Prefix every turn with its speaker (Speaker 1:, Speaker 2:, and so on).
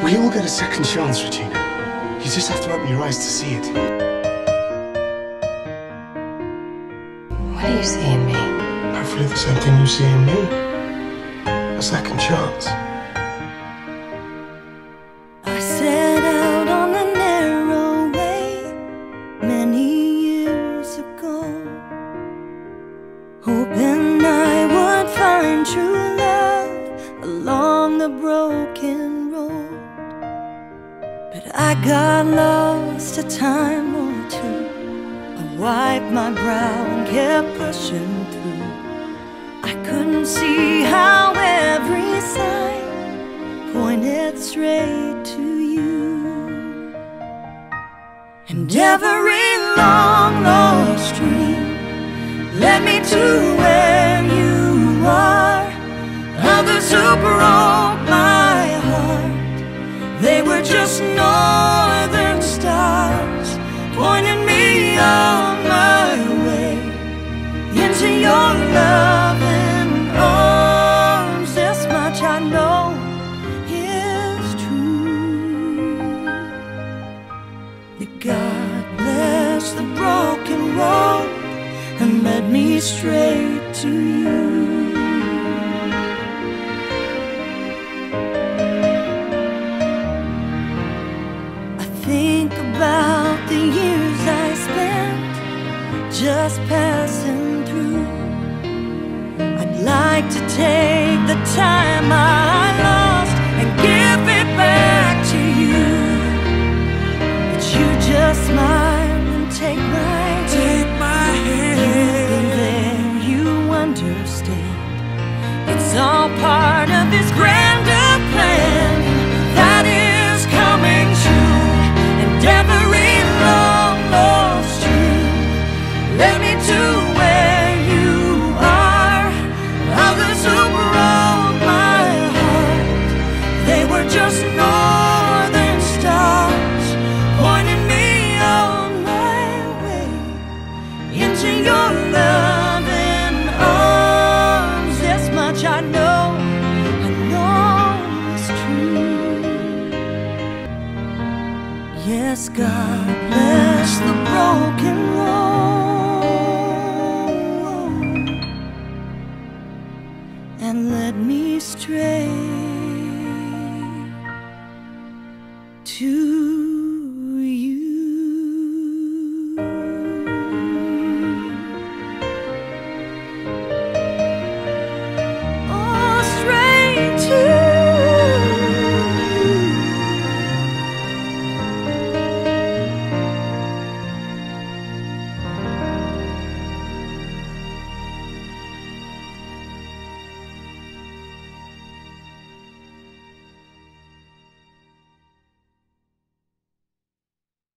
Speaker 1: We all get a second chance, Regina. You just have to open your eyes to see it.
Speaker 2: What do you see in me?
Speaker 1: Hopefully the same thing you see in me. A second chance.
Speaker 3: I set out on a narrow way many years ago, hoping I would find true love along the broken road. But I got lost a time or two. I wiped my brow and kept pushing through. I couldn't see how every sign pointed straight to you. And every long lost dream led me to just northern stars pointing me on my way into your loving arms. This much I know is true. That God bless the broken road and led me straight to you. Think about the years I spent just passing through. I'd like to take the time I Yes, much I know and all is true. Yes, God bless the broken road and let me stray to